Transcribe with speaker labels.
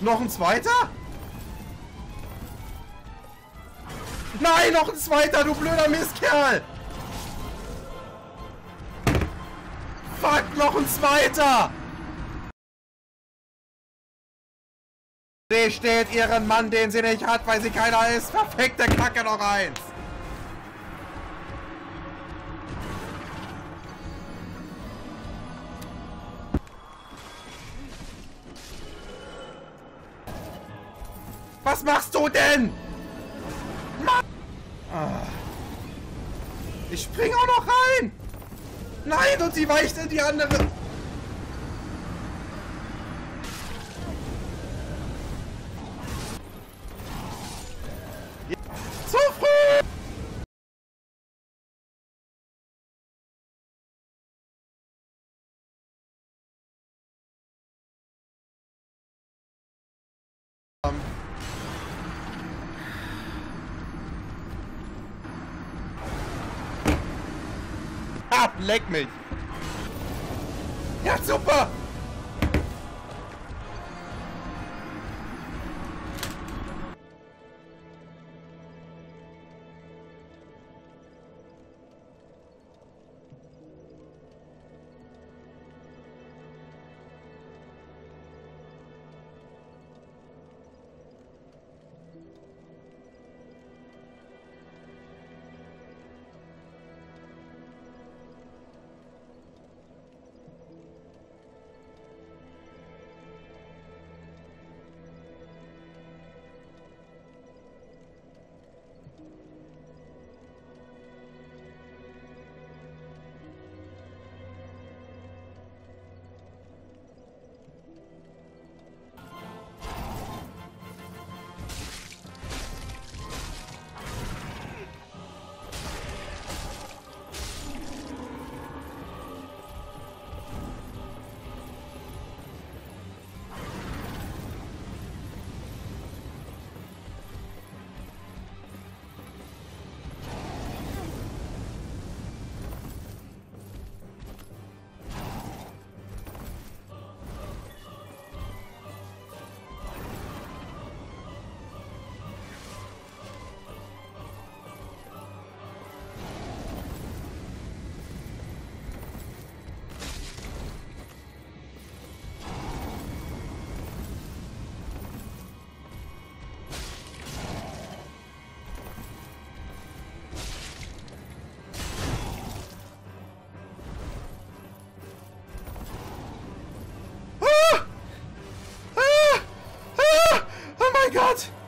Speaker 1: Noch ein zweiter? Nein, noch ein zweiter, du blöder Mistkerl! Fuck, noch ein zweiter! Sie steht ihren Mann, den sie nicht hat, weil sie keiner ist. Verfickte Kacke noch eins. Was machst du denn? Ah. Ich spring auch noch rein. Nein, und sie weicht in die andere. Leck mich! Ja, super! Ah! Ah!